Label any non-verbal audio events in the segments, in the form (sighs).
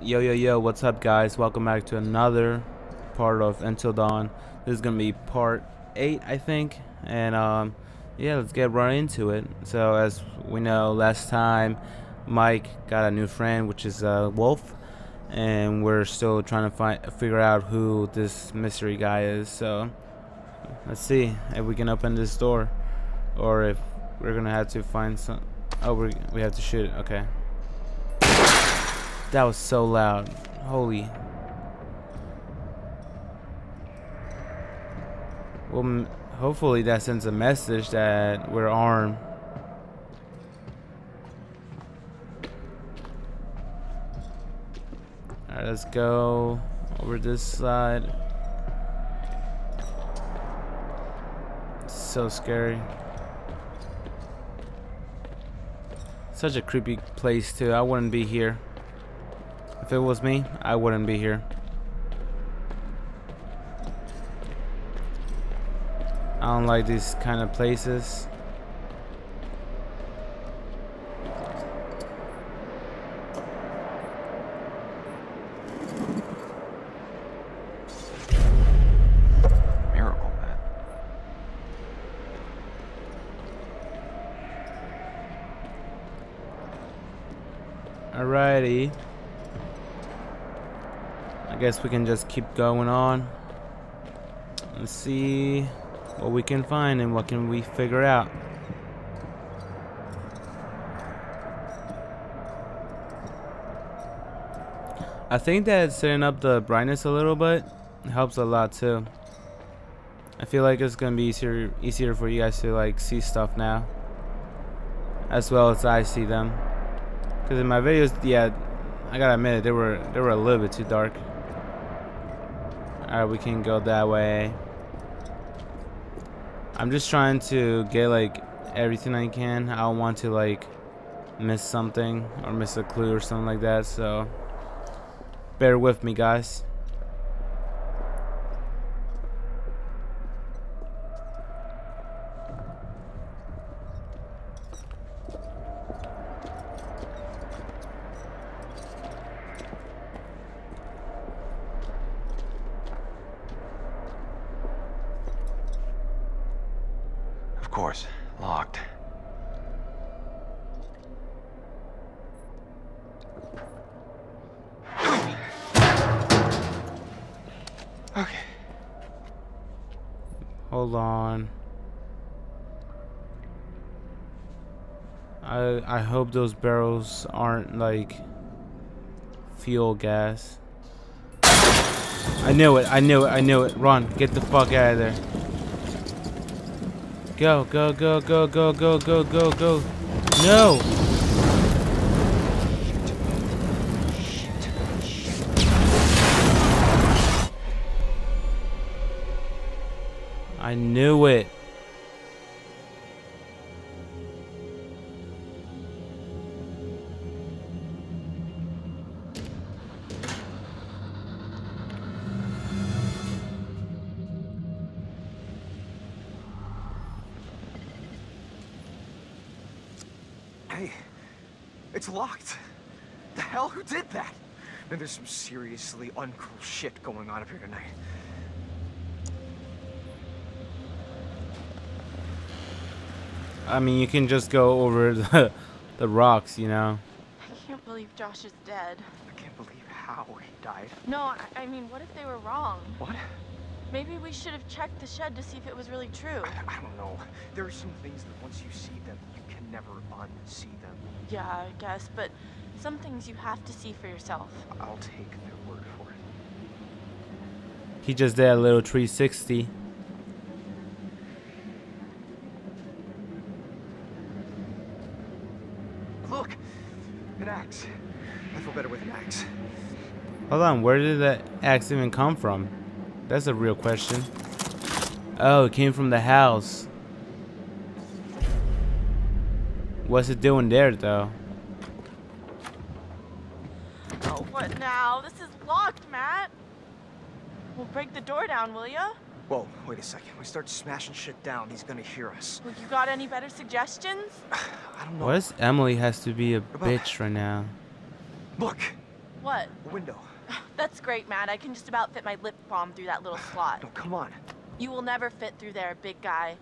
Yo, yo, yo, what's up, guys? Welcome back to another part of Until Dawn. This is going to be part 8, I think. And, um, yeah, let's get right into it. So, as we know, last time Mike got a new friend, which is uh, Wolf. And we're still trying to find, figure out who this mystery guy is. So, let's see if we can open this door. Or if we're going to have to find some... Oh, we we have to shoot. Okay. That was so loud. Holy. Well, hopefully that sends a message that we're armed. Alright, let's go over this side. So scary. Such a creepy place too. I wouldn't be here. If it was me, I wouldn't be here. I don't like these kind of places. Miracle Man. Alrighty. I guess we can just keep going on. Let's see what we can find and what can we figure out. I think that setting up the brightness a little bit helps a lot too. I feel like it's gonna be easier easier for you guys to like see stuff now. As well as I see them. Cause in my videos, yeah, I gotta admit they were they were a little bit too dark. Alright, we can go that way. I'm just trying to get like everything I can. I don't want to like miss something or miss a clue or something like that, so bear with me guys. Course, locked. Okay. Hold on. I I hope those barrels aren't like fuel gas. I knew it. I knew it. I knew it. Run. Get the fuck out of there. Go, go, go, go, go, go, go, go, go. No! I knew it. Locked. The hell? Who did that? Man, there's some seriously uncool shit going on up here tonight. I mean, you can just go over (laughs) the, the rocks, you know. I can't believe Josh is dead. I can't believe how he died. No, I, I mean, what if they were wrong? What? Maybe we should have checked the shed to see if it was really true. I, I don't know. There are some things that once you see them, you can never unsee them. Yeah, I guess, but some things you have to see for yourself. I'll take their word for it. He just did a little 360. Look! An axe. I feel better with an axe. Hold on, where did that axe even come from? That's a real question. Oh, it came from the house. What's it doing there, though? Oh, what now? This is locked, Matt. We'll break the door down, will ya? Whoa, wait a second. We start smashing shit down, he's gonna hear us. Well, you got any better suggestions? (sighs) I don't know. Why does Emily has to be a About- bitch right now? Look! What? A window. (sighs) That's great, Matt. I can just about fit my lip balm through that little (sighs) slot. No, come on. You will never fit through there, big guy.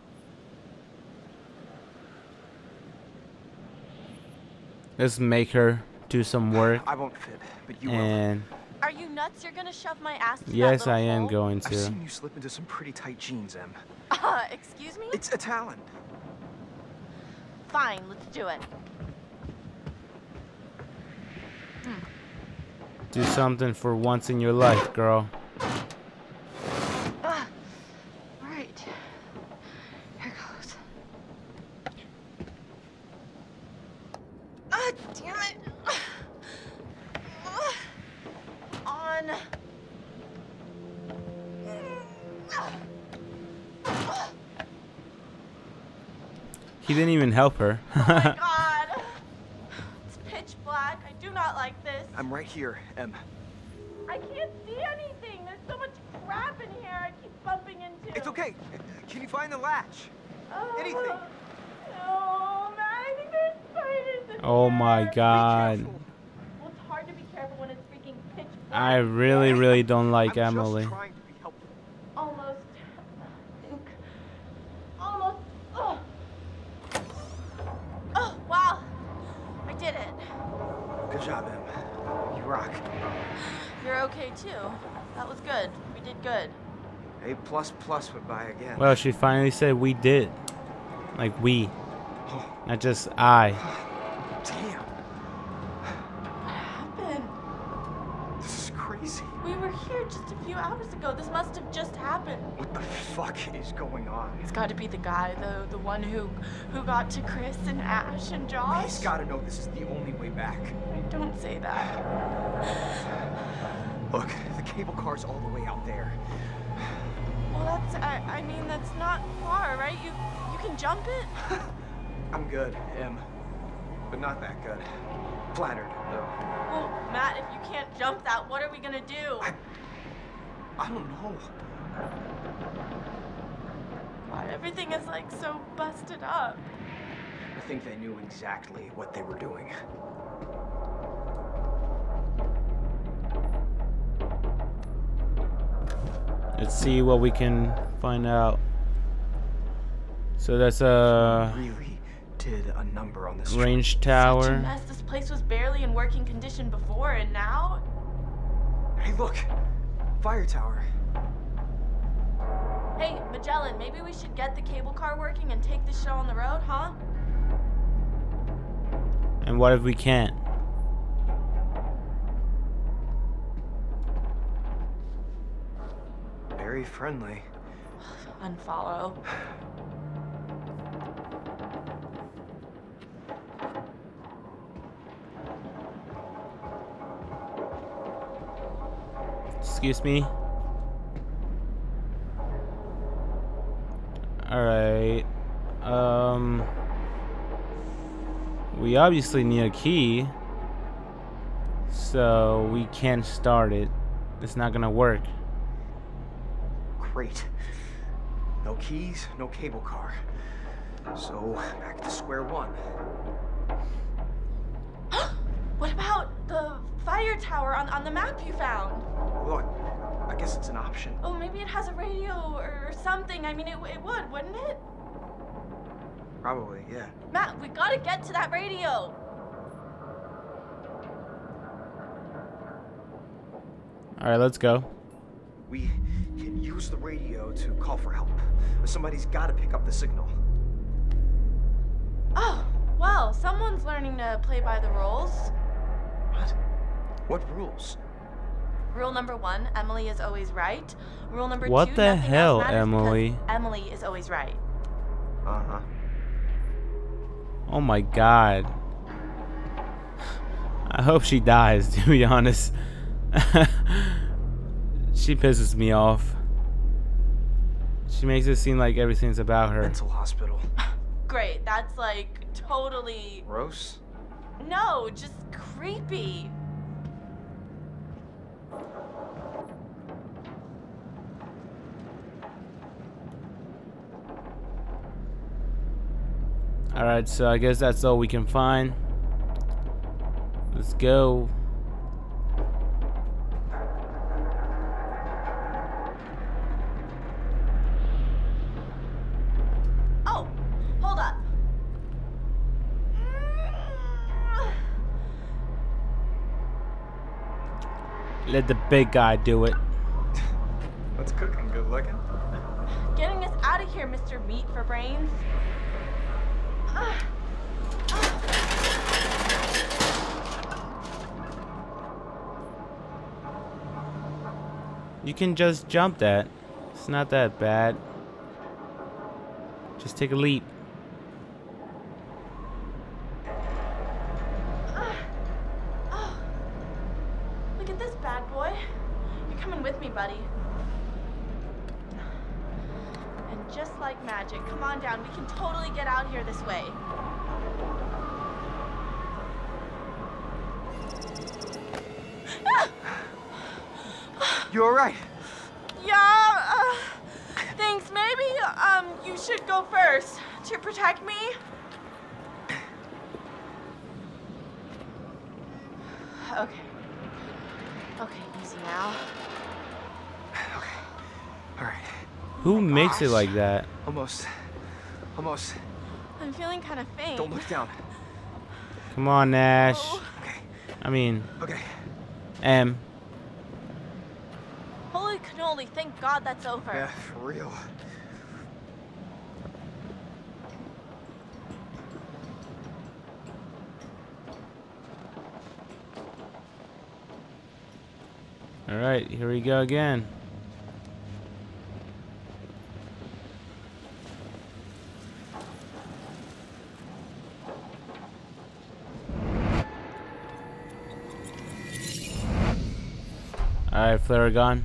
Let's make her do some work. I won't fit, but you will. Are you nuts? You're gonna shove my ass through yes, that I am hole? going I've to. seen you slip into some pretty tight jeans, Em. Uh, excuse me? It's a talent. Fine, let's do it. Do something for once in your life, girl. Ah, all right. Here goes. Ah, damn it. Ah. On. Ah. He didn't even help her. (laughs) Oh my (laughs) god. It's pitch black. I do not like this. I'm right here, Em. I can't see anything. There's so much crap in here I keep bumping into. It's okay. Can you find the latch? Oh, Anything. No, man. I think there's spiders in oh my here. god. Be careful. Well, it's hard to be careful when it's freaking pitch black. I really, really don't like I'm Emily. just trying to be helpful. Almost. I think. Almost. Oh. Oh, wow. I did it. Good job, Em. You rock. You're okay, too. That was good. We did good. A plus plus would buy again. Well, she finally said we did. Like we, Oh, not just I. damn. What happened? This is crazy. We were here just a few hours ago. This must have just happened. What the fuck is going on? It's got to be the guy, the the one who who got to Chris and Ash and Josh. He's gotta know this is the only way back. Don't say that. Look, the cable car's all the way out there. Well, that's I, I mean that's not far, right? You you can jump it. (laughs) I'm good, Em. But not that good. Flattered, though. Well, Matt, if you can't jump that, what are we gonna do? I, I don't know. God, everything is like so busted up. I think they knew exactly what they were doing. Let's see what we can find out. So that's uh, a Really did a number on this. trip. range Such a tower. mess. This place was barely in working condition before, and now. Hey, look! Fire tower. Hey, Magellan, maybe we should get the cable car working and take this show on the road, huh? And what if we can't? Very friendly. Unfollow. Excuse me. Alright. Um. We obviously need a key. So we can't start it. It's not gonna work. Great. No keys, no cable car. So, back to square one. (gasps) What about the fire tower on, on the map you found? Look, I guess it's an option. Oh, maybe it has a radio or something. I mean, it, it would, wouldn't it? Probably, yeah. Matt, we gotta get to that radio. Alright, let's go. We can use the radio to call for help. Somebody's gotta pick up the signal. Oh, well, someone's learning to play by the rules. What? What rules? Rule number one, Emily is always right. Rule number What two, the nothing else hell, Emily? Emily is always right. Uh huh. Oh my god. (sighs) I hope she dies, (laughs) to be honest. (laughs) she pisses me off. She makes it seem like everything's about her. Mental hospital. (laughs) Great, that's like totally. Gross? No, just creepy. Alright, so I guess that's all we can find. Let's go. Let the big guy do it. What's cooking? Good looking? Getting us out of here, Mr. Meat for Brains. You can just jump that. It's not that bad. Just take a leap. Look at this bad boy. You're coming with me, buddy. And just like magic, come on down. We can totally get out here this way. You alright? Yeah, uh, thanks. Maybe, um, you should go first to protect me. Okay. Okay, easy now. Okay. Alright. Who makes it like that? Almost. Almost. I'm feeling kind of faint. Don't look down. Come on, Nash. Oh, Okay. I mean, Okay. M. holy cannoli, thank God that's over. Yeah, for real. Alright, here we go again. Alright, flare gun.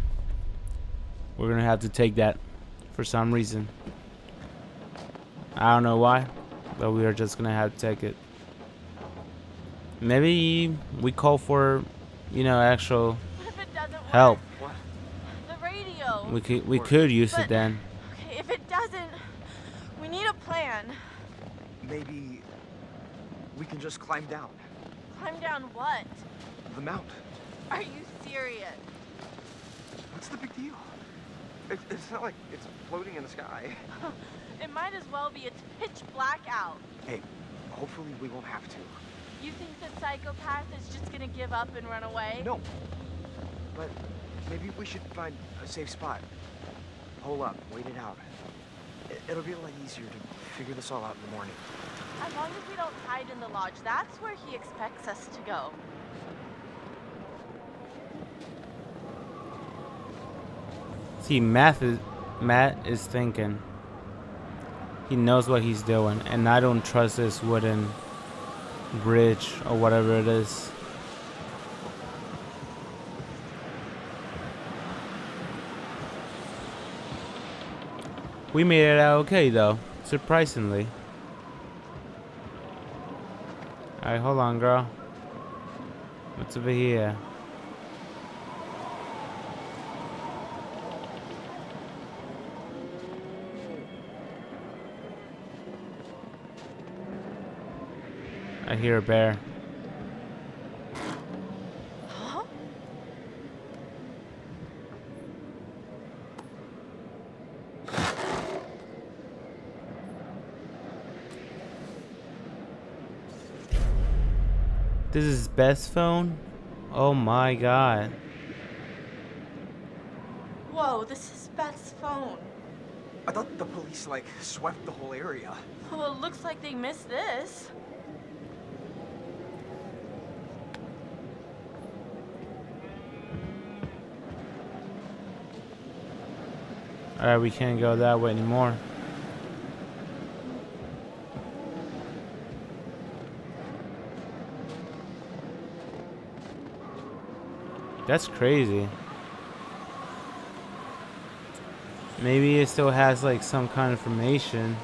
We're gonna have to take that for some reason. I don't know why, but we are just gonna have to take it. Maybe we call for, you know, actual (laughs) if it doesn't help. work? The radio. We could we could use But- it then. Okay, if it doesn't, we need a plan. Maybe we can just climb down Climb down what? the mount. Are you serious? What's the big deal? It, it's not like it's floating in the sky. (laughs) It might as well be. It's pitch black out. Hey, hopefully we won't have to. You think the psychopath is just gonna give up and run away? No. But maybe we should find a safe spot. Hole up, wait it out. It, it'll be a lot easier to figure this all out in the morning. As long as we don't hide in the lodge, that's where he expects us to go. See, Matt is, Matt is thinking. He knows what he's doing, and I don't trust this wooden bridge or whatever it is. We made it out okay, though, surprisingly. Alright, hold on, girl. What's over here? I hear a bear. Huh? This is his best phone? Oh my god. Whoa, this is Beth's phone. I thought the police, like, swept the whole area. Well, it looks like they missed this. Alright, we can't go that way anymore. That's crazy. Maybe it still has like some kind of information.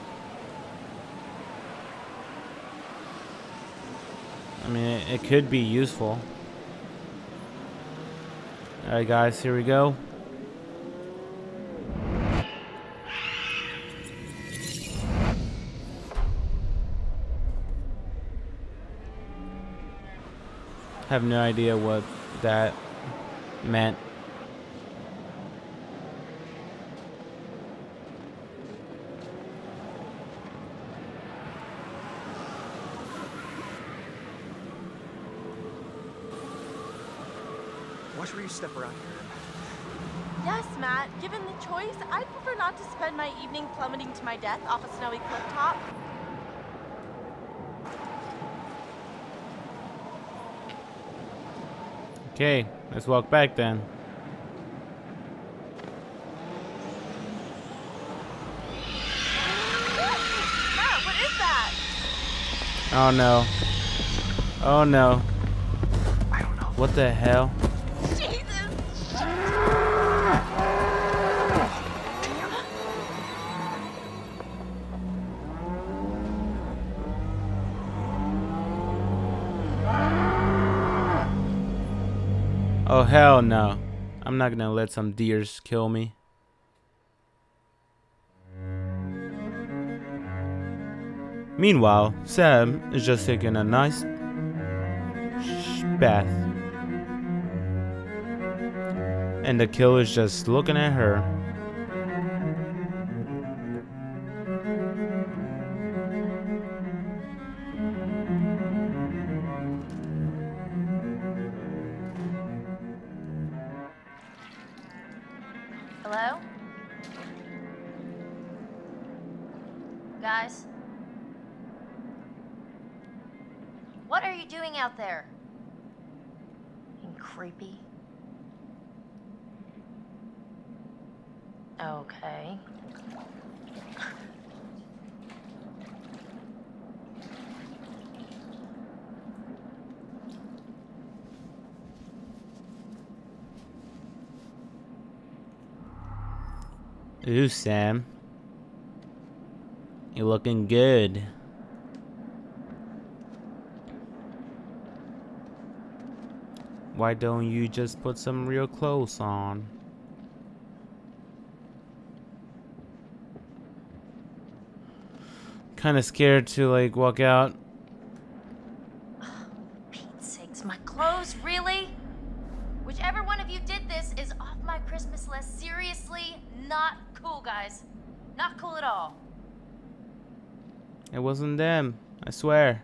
I mean, it, it could be useful. Alright guys, here we go. Have no idea what that meant. Watch where you step around here. Yes, Matt. Given the choice, I'd prefer not to spend my evening plummeting to my death off a snowy cliff top. Okay, let's walk back then. Matt, what is that? Oh no. Oh no. I don't know. What the hell? Oh hell no. I'm not gonna let some deers kill me. Meanwhile, Sam is just taking a nice bath. And the killer's just looking at her. Creepy. Okay. Ooh, Sam. You're looking good. Why don't you just put some real clothes on? Kind of scared to like walk out. (sighs) Pete's sakes, my clothes, really? Whichever one of you did this is off my Christmas list. Seriously, not cool, guys. Not cool at all. It wasn't them. I swear.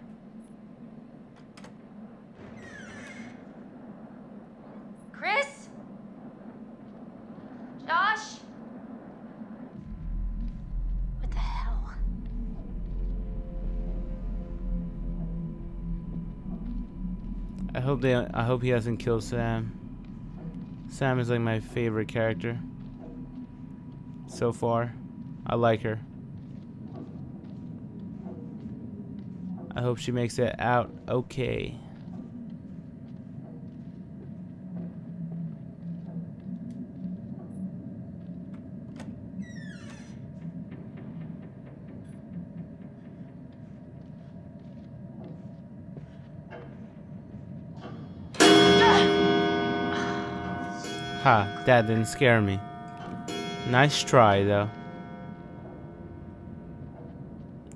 They. I hope he hasn't killed Sam. Sam is like my favorite character. So far, I like her. I hope she makes it out okay. Ha, that didn't scare me. Nice try, though.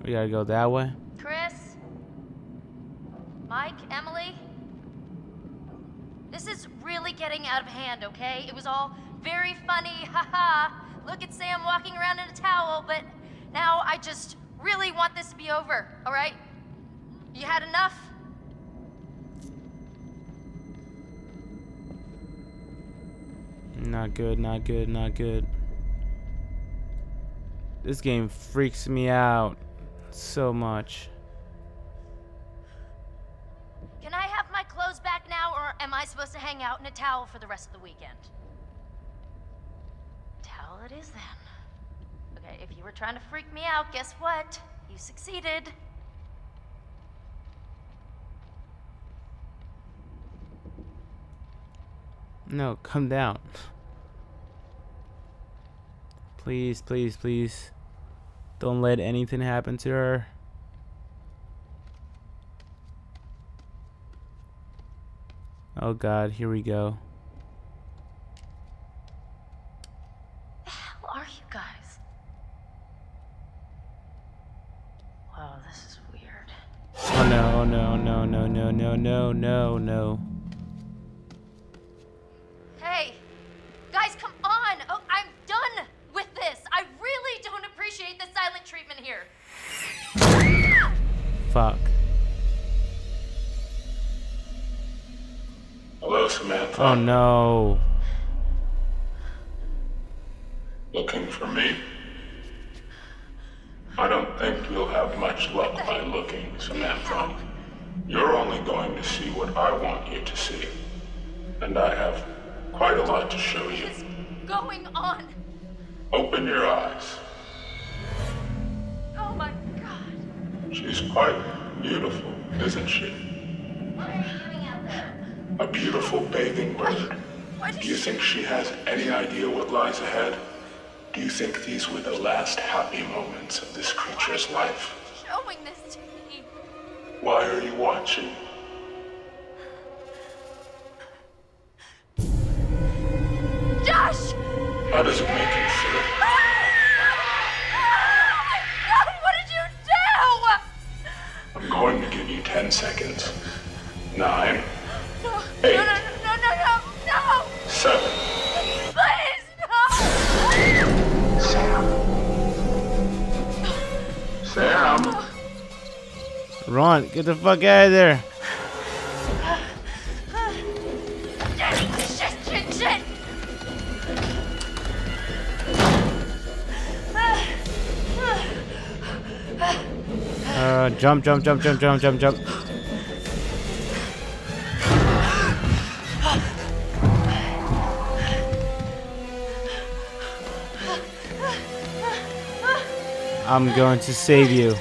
We gotta go that way. Chris? Mike? Emily? This is really getting out of hand, okay? It was all very funny, (laughs) haha. Look at Sam walking around in a towel, but now I just really want this to be over, alright? You had enough? Not good, not good, not good. This game freaks me out so much. Can I have my clothes back now, or am I supposed to hang out in a towel for the rest of the weekend? Towel it is then. Okay, if you were trying to freak me out, guess what? You succeeded. No, come down. Please, please, please. Don't let anything happen to her. Oh god, here we go. The hell are you guys? Wow, this is weird. Oh no, oh no, no, no, no, no, no, no, no. Hey, guys, come on! Oh, I'm done with this. I really don't appreciate the silent treatment here. Fuck. Alert! Samantha. Oh no. Think she has any idea what lies ahead? Do you think these were the last happy moments of this creature's life? showing this to me? Why are you watching? Josh! How does it make you feel? Oh my god, what did you do? I'm going to give you 10 seconds. Nine, Ron, get the fuck out of there. Uh, jump, jump, jump, jump, jump, jump, jump. I'm going to save you.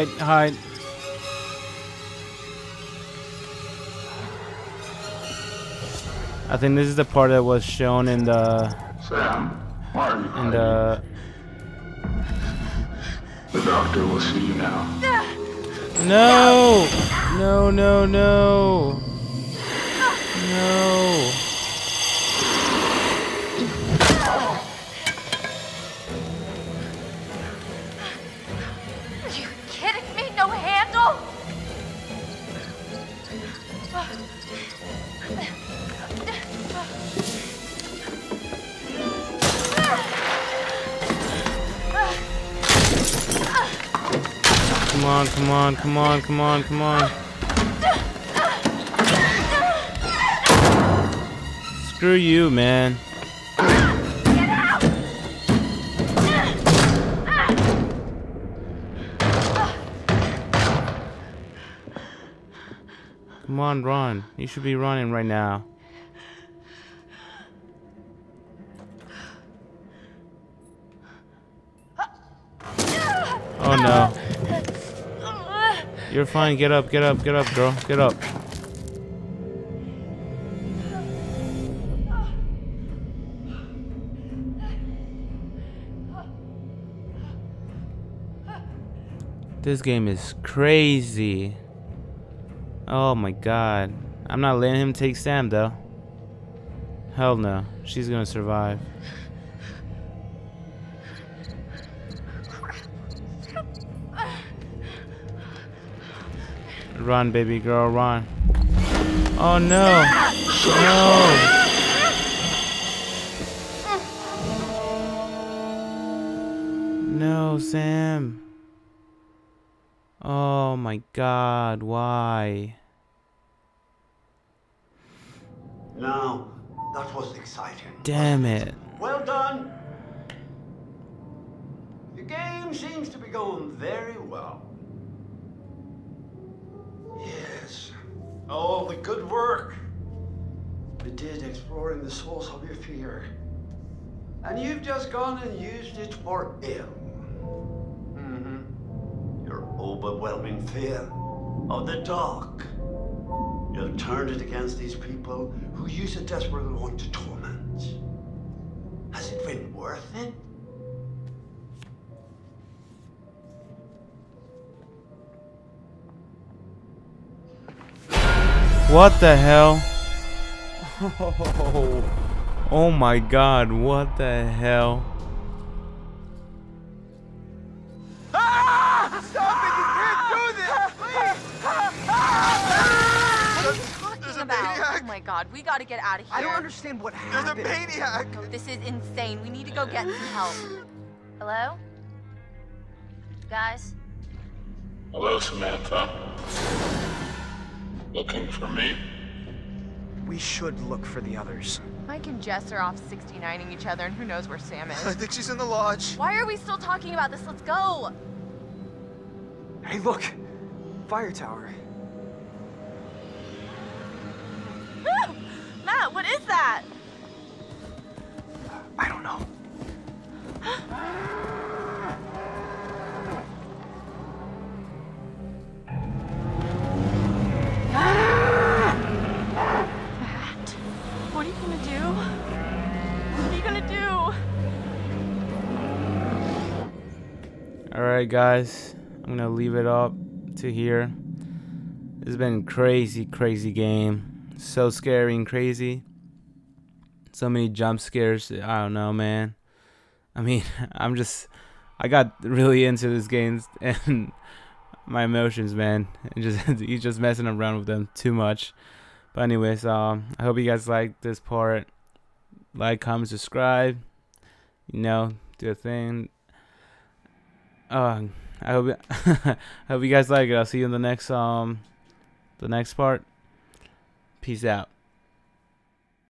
Hide, hide. I think this is the part that was shown in the Sam, why are you in hiding? the The doctor will see you now. No! No, no, no. No. On, come on, come on, come on, come on. Screw you, man. Come on, run. You should be running right now. Oh no. You're fine. Get up, get up, get up, girl. Get up. This game is crazy. Oh my god. I'm not letting him take Sam though. Hell no. She's gonna survive. Run, baby girl, run. Oh no. No. No, Sam. Oh my god, why? Now, that was exciting. Damn it. Well done. The game seems to be going very well. Yes. All the good work you did exploring the source of your fear. And you've just gone and used it for ill. Mm-hmm. Your overwhelming fear of the dark. You've turned it against these people who use it desperately want to torment. Has it been worth it? What the hell? Oh, (laughs) oh my god, what the hell? Ah! Talking about. Oh my god, we gotta get out of here. I don't understand what There's a happened. maniac! Oh, this is insane. We need to go get some help. Hello? Guys? Hello, Samantha. Looking for me? We should look for the others. Mike and Jess are off 69ing each other, and who knows where Sam is. I think she's in the lodge. Why are we still talking about this? Let's go! Hey, look! Fire tower. (laughs) Matt, what is that? Alright, guys. I'm gonna leave it up to here. It's been crazy, crazy game. So scary and crazy. So many jump scares. I don't know, man. I mean, (laughs) I'm just. I got really into this game (laughs) and my emotions, man. And just (laughs) he's just messing around with them too much. But anyways, um, I hope you guys like this part. Like, comment, subscribe. You know, do a thing. Uh, I hope (laughs) I hope you guys like it. I'll see you in the next um the next part. Peace out.